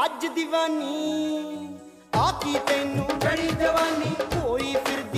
ਅੱਜ دیਵਾਨੀ ਆ ਕੀ ਤੈਨੂੰ ਚੜੀ ਜਵਾਨੀ ਹੋਈ ਫਿਰਦੀ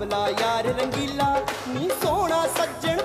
ਮੁਕਾਬਲਾ ਯਾਰ ਰੰਗੀਲਾ ਨੀ ਸੋਹਣਾ ਸੱਜਣ